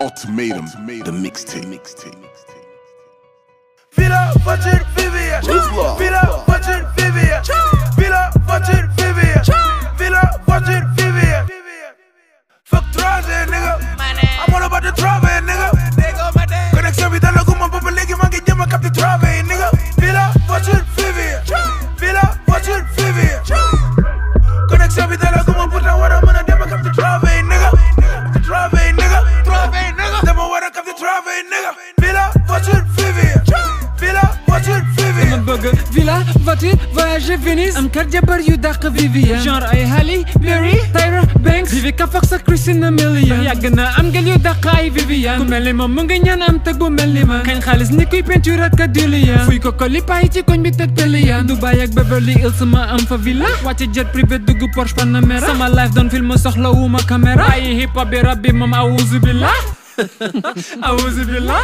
Ultimatum, the mixtape. Villa voiture Vivian Vogue فيلا فاتي فواياجي فينيس أمكار جبر يداق فيفيان جان رأي هالي بيري تايرا بانكس فيفيكا فاقسا كريستينا مليان يا قنا أم قال يداق أي فيفيان كمالي مام مونغنيان أم تقو مالي مان كان خالص نيكوي بنتورات كدوليان فوي كوكولي بايتي كون بيتك تليان دبايك بيفرلي إلسا ما أم فيلا واتي جر بريفيت دوغو بورش باناميرا سما لايف دون فيلم صخلا وما كاميرا أي هيبا بربي مام أعوذ بالله أعوذ بالله.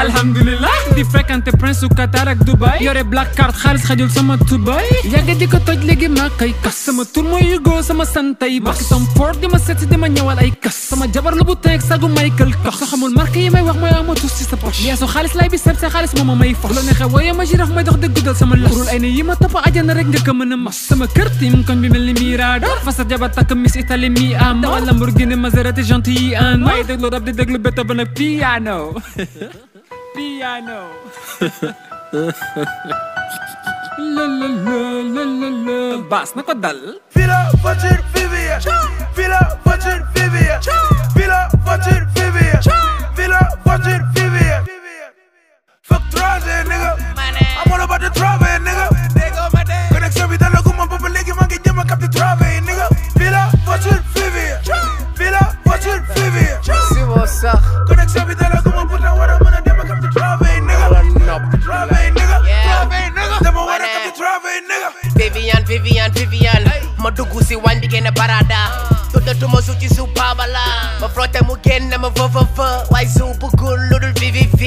الحمد لله دي فاك انت برنس وكاتارك دبي يوري بلاك كارت خالص خدي سما دبي يا قدي كتوج لقي ما قيكس سما تول مو يجو سما سنتي باك سما فورد دي ما سيت دي ما نيوال اي كس سما جبر لبو تيك ساقو مايكل كخ سما الماركي ما يوغ ما يامو توسي سبوش يا سو خالص لاي بيسبس خالص ماما ما يفوش لوني خوايا ما جيرف ما دي قدل سما لس رول ايني يما طبا عجانا نرق دي من مص سما كرتي ممكن بملي ميرادور فسر جابتا كميس ايطالي مي ام ولا مرجين مزرات جانتي ان ما rapte de glubeta van een piano. piano. Bas, na kadal. Vila vachir vivia. Vila vachir vivia. Vila vachir vivia. Di génne barada tuddatuma su baabala ma frotte mu ma su bëggul lu dul VVV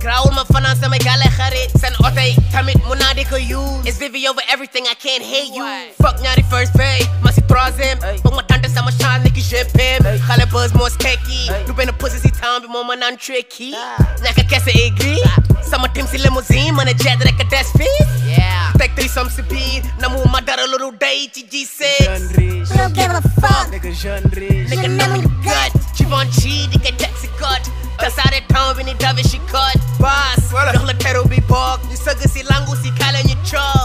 grawul ma fanaan samay gale xarit seen oto tamit mu naa di ko use It's Vivi over everything I can't hate you. Fuck ñaari first pay ma si troisième foog ma tante sama chance ni ki GPM xale buzz moo skekki du benn pussy si town bi moo ma naan tricky ñàkk kese aigri ah. sama tim si limousine mën a jet rek a des fii teg tey sam si biir namu ma dara lu dul day ci G6 Don't give a fuck. nigga namuñ gut. Givenchy di nga teg si code tasaare temps bi ni davi si code baas jox la teru bi boog ñu sëgg si langu si kale ñu coob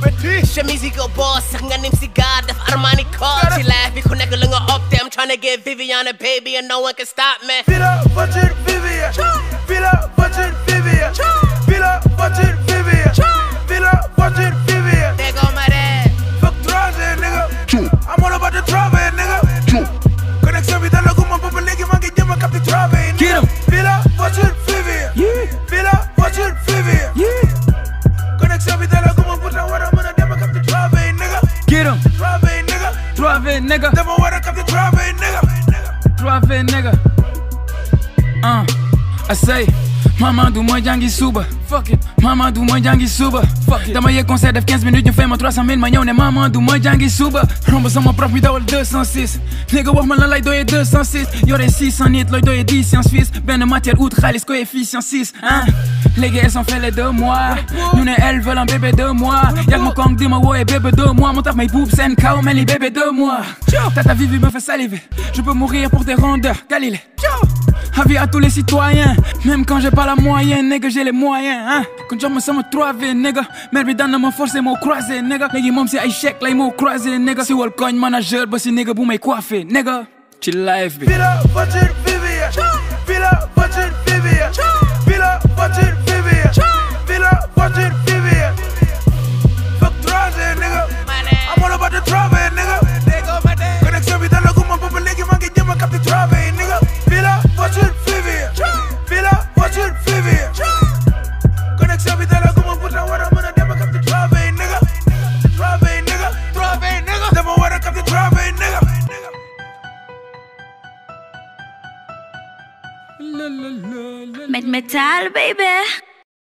Bon appétit chemise yi ko boss nim si gaar def Armani code ci life bi ku nekk la nga opté I'm trying to get Viviana baby and no one can stop me. Villa voiture Vivian. Villa voiture Vivian. Villa voiture Vivian Trave nigga. Uh, I say Mama du ma jàngi suba. Fuck it. Mama du ma jàngi suba. Fuck it. Dama yëg concert def 15 minutes ñu fay ma 300 000 ma ñëw ne Mama du ma jàngi suba. Romb sama prof mi dawal 206 Nigga wax ma lan lay doyee 206 Yore 600 nit looy doyee 10 science fils Benn matière out xaalis coefficient 6 hein? Les gars, elles ont fait les deux mois. Nous, elles veulent un bébé de moi. Y'a que mon kang dit, moi, et bébé de moi. Mon taf, my boobs and cow, mais les bébés de moi. T'as ta vie, me fait saliver. Je peux mourir pour des rondeurs. Galilée. Avis à tous les citoyens, même quand j'ai pas la moyenne, nigga, j'ai les moyens, hein. Quand je me sens trouvé, nigga, merde, dans mon force, mon croisé, nigga. Nigga, même si I check, là, mon croisé, nigga. Si wall coin manager, bossy, nigga, boum, et coiffé, nigga. Chill life, bitch. Villa, voiture, Vivia. Villa, voiture, Vivia. Villa, voiture, Vivian Villa voiture Vivian Fuck troisième nigga. I'm all about the travail nigga. Connexion bi dalaguma boobu léegi maa ngi jëm a capté travail nigga. Villa voiture Vivian Villa voiture Vivian Connexion bi dalaguma pourtant war a mën a dem a capté travail nigga Travail nigga Travail nigga. Dama war a capté travail nigga La, la, la, la, Med Metal, baby.